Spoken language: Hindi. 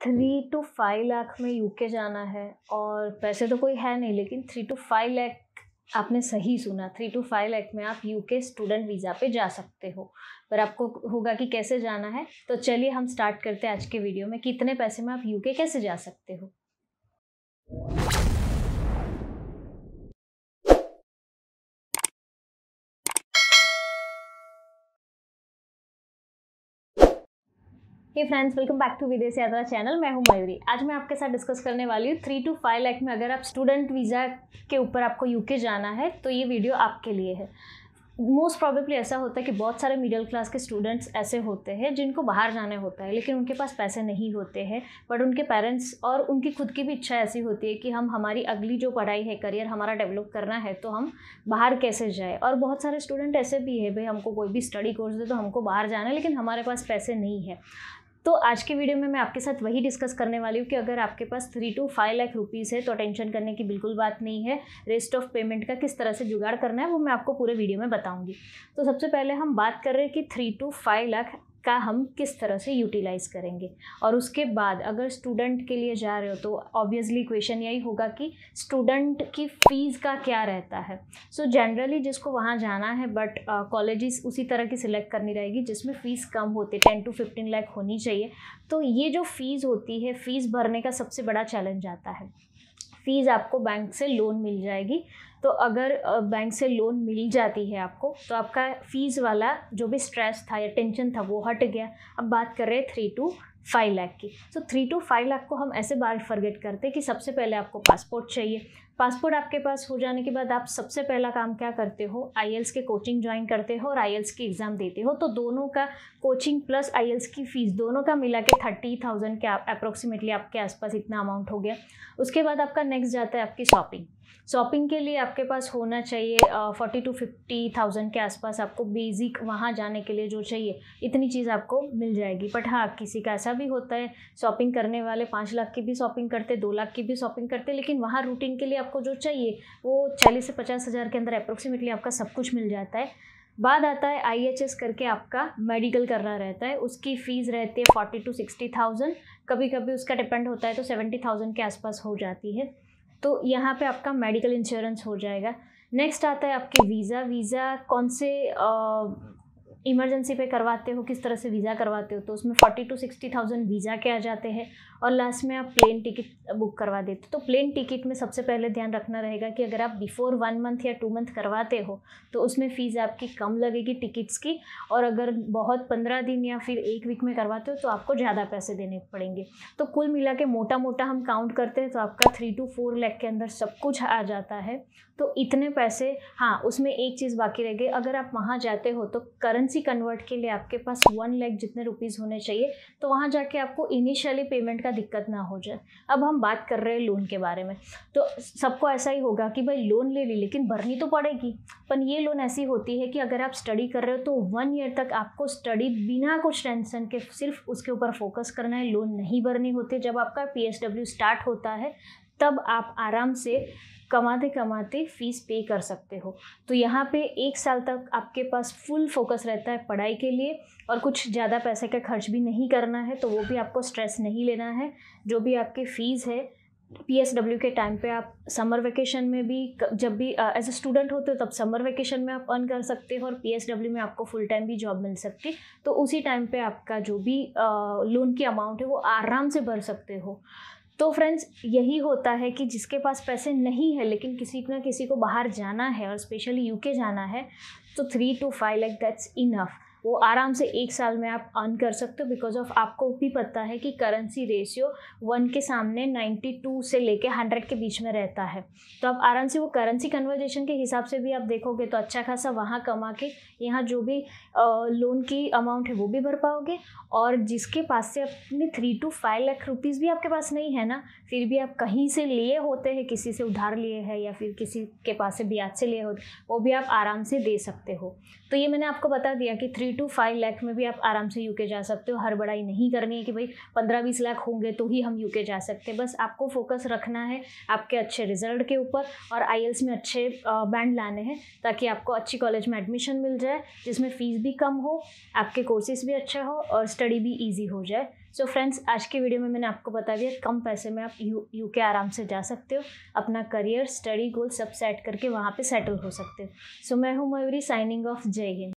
थ्री टू फाइव लाख में यूके जाना है और पैसे तो कोई है नहीं, लेकिन थ्री टू फाइव लाख आपने सही सुना। थ्री टू फाइव लाख में आप यूके स्टूडेंट वीज़ा पे जा सकते हो। पर आपको होगा कि कैसे जाना है? तो चलिए हम स्टार्ट करते हैं आज के वीडियो में। कितने पैसे में आप यूके कैसे जा सकते हो? Hey friends welcome back to विदेश यात्रा चैनल मैं हूँ मयूरी। आज मैं आपके साथ डिस्कस करने वाली हूँ थ्री टू फाइव लाख में अगर आप स्टूडेंट वीज़ा के ऊपर आपको यूके जाना है तो ये वीडियो आपके लिए है। मोस्ट प्रॉबेबली ऐसा होता है कि बहुत सारे मिडिल क्लास के स्टूडेंट्स ऐसे होते हैं जिनको बाहर जाने होता है, लेकिन उनके पास पैसे नहीं होते हैं। बट उनके पेरेंट्स और उनकी खुद की भी इच्छा ऐसी होती है कि हम हमारी अगली जो पढ़ाई है करियर हमारा डेवलप करना है तो हम बाहर कैसे जाए? और बहुत सारे स्टूडेंट ऐसे भी है, भाई, हमको कोई भी स्टडी कोर्स दे तो हमको बाहर जाना है, लेकिन हमारे पास पैसे नहीं है। तो आज के वीडियो में मैं आपके साथ वही डिस्कस करने वाली हूँ कि अगर आपके पास three to five lakh rupees है तो टेंशन करने की बिल्कुल बात नहीं है। रेस्ट ऑफ़ पेमेंट का किस तरह से जुगाड़ करना है, वो मैं आपको पूरे वीडियो में बताऊँगी। तो सबसे पहले हम बात कर रहे हैं कि थ्री टू फाइव लाख का हम किस तरह से यूटिलाइज़ करेंगे? और उसके बाद अगर स्टूडेंट के लिए जा रहे हो तो ऑब्वियसली क्वेश्चन यही होगा कि स्टूडेंट की फ़ीस का क्या रहता है? सो so, जनरली जिसको वहाँ जाना है बट कॉलेजेस उसी तरह की सिलेक्ट करनी रहेगी जिसमें फ़ीस कम होती है टेन टू फिफ्टीन लाख होनी चाहिए। तो ये जो फ़ीस होती है फ़ीस भरने का सबसे बड़ा चैलेंज आता है। फ़ीस आपको बैंक से लोन मिल जाएगी। तो अगर बैंक से लोन मिल जाती है आपको तो आपका फ़ीस वाला जो भी स्ट्रेस था या टेंशन था वो हट गया। अब बात कर रहे हैं थ्री टू फाइव लाख की। तो थ्री टू फाइव लाख को हम ऐसे बार फॉरगेट करते हैं कि सबसे पहले आपको पासपोर्ट चाहिए। पासपोर्ट आपके पास हो जाने के बाद आप सबसे पहला काम क्या करते हो? आईएल्स के कोचिंग ज्वाइन करते हो और आईएल्स की एग्ज़ाम देते हो। तो दोनों का कोचिंग प्लस आईएल्स की फ़ीस दोनों का मिला के थर्टी थाउज़ेंड के अप्रोक्सीमेटली आपके आसपास इतना अमाउंट हो गया। उसके बाद आपका नेक्स्ट जाता है आपकी शॉपिंग शॉपिंग के लिए आपके पास होना चाहिए फोर्टी टू फिफ्टी थाउज़ेंड के आसपास आपको बेसिक वहाँ जाने के लिए जो चाहिए, इतनी चीज़ आपको मिल जाएगी। बट हाँ किसी का ऐसा भी होता है शॉपिंग करने वाले पाँच लाख की भी शॉपिंग करते, दो लाख की भी शॉपिंग करते, लेकिन वहाँ रूटीन के लिए आपको जो चाहिए, वो चालीस से पचास हज़ार के अंदर अप्रोक्सीमेटली आपका सब कुछ मिल जाता है। बाद आता है आई एच एस करके आपका मेडिकल करना रहता है, उसकी फ़ीस रहती है फोर्टी टू सिक्सटी थाउज़ेंड कभी कभी उसका डिपेंड होता है तो सेवेंटी थाउज़ेंड के आसपास हो जाती है। तो यहाँ पे आपका मेडिकल इंश्योरेंस हो जाएगा। नेक्स्ट आता है आपके वीज़ा वीज़ा कौन से इमरजेंसी पे करवाते हो, किस तरह से वीज़ा करवाते हो तो उसमें forty to sixty thousand visa के आ जाते हैं और लास्ट में आप प्लेन टिकट बुक करवा देते हो। तो प्लेन टिकट में सबसे पहले ध्यान रखना रहेगा कि अगर आप बिफोर वन मंथ या टू मंथ करवाते हो तो उसमें फ़ीस आपकी कम लगेगी टिकट्स की और अगर बहुत पंद्रह दिन या फिर एक वीक में करवाते हो तो आपको ज़्यादा पैसे देने पड़ेंगे। तो कुल मिला के मोटा मोटा हम काउंट करते हैं तो आपका थ्री टू फोर लैख के अंदर सब कुछ आ जाता है। तो इतने पैसे हाँ उसमें एक चीज़ बाकी रह गई, अगर आप वहाँ जाते हो तो करेंसी कन्वर्ट के लिए आपके पास वन लैख जितने रुपीज़ होने चाहिए तो वहाँ जाके आपको इनिशियली पेमेंट का दिक्कत ना हो जाए। अब हम बात कर रहे हैं लोन के बारे में। तो सबको ऐसा ही होगा कि भाई लोन ले ली, लेकिन भरनी तो पड़ेगी। पर ये लोन ऐसी होती है कि अगर आप स्टडी कर रहे हो तो वन ईयर तक आपको स्टडी बिना कुछ टेंशन के, सिर्फ़ उसके ऊपर फोकस करना है। लोन नहीं भरनी होती। जब आपका पी स्टार्ट होता है तब आप आराम से कमाते कमाते फ़ीस पे कर सकते हो। तो यहाँ पे एक साल तक आपके पास फुल फोकस रहता है पढ़ाई के लिए और कुछ ज़्यादा पैसे का खर्च भी नहीं करना है तो वो भी आपको स्ट्रेस नहीं लेना है। जो भी आपकी फ़ीस है पी एस डब्ल्यू के टाइम पे आप समर वेकेशन में भी जब भी एज ए स्टूडेंट होते हो तब समर वेकेशन में आप अर्न कर सकते हो और पी एस डब्ल्यू में आपको फुल टाइम भी जॉब मिल सकती तो उसी टाइम पे आपका जो भी लोन की अमाउंट है वो आराम से भर सकते हो। तो फ्रेंड्स यही होता है कि जिसके पास पैसे नहीं है, लेकिन किसी ना किसी को बाहर जाना है और स्पेशली यूके जाना है तो three to five like that's enough वो आराम से एक साल में आप अर्न कर सकते हो बिकॉज़ ऑफ़ आपको भी पता है कि करेंसी रेशियो वन के सामने नाइन्टी टू से लेके हंड्रेड के बीच में रहता है। तो आप आराम से वो करेंसी कन्वर्जेशन के हिसाब से भी आप देखोगे तो अच्छा खासा वहाँ कमा के यहाँ जो भी लोन की अमाउंट है वो भी भर पाओगे और जिसके पास से अपने three to five lakh rupees भी आपके पास नहीं है ना, फिर भी आप कहीं से लिए होते हैं, किसी से उधार लिए हैं या फिर किसी के पास से ब्याज से लिए होते वो भी आप आराम से दे सकते हो। तो ये मैंने आपको बता दिया कि three three to five lakh में भी आप आराम से यूके जा सकते हो। हर बड़ाई नहीं करनी है कि भाई पंद्रह बीस लाख होंगे तो ही हम यूके जा सकते हैं। बस आपको फोकस रखना है आपके अच्छे रिज़ल्ट के ऊपर और आई में अच्छे बैंड लाने हैं ताकि आपको अच्छी कॉलेज में एडमिशन मिल जाए जिसमें फ़ीस भी कम हो आपके कोर्सेज भी अच्छा हो और स्टडी भी ईजी हो जाए। सो so फ्रेंड्स आज के वीडियो में मैंने आपको बता दिया कम पैसे में आप यू यू के आराम से जा सकते हो। अपना करियर स्टडी गोल सब सेट करके वहाँ पे सेटल हो सकते हो। सो so, मैं हूँ मयूरी साइनिंग ऑफ़ जय हिंद।